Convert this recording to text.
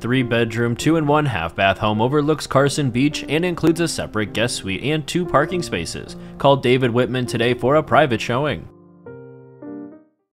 three bedroom, two and one half bath home overlooks Carson Beach and includes a separate guest suite and two parking spaces. Call David Whitman today for a private showing.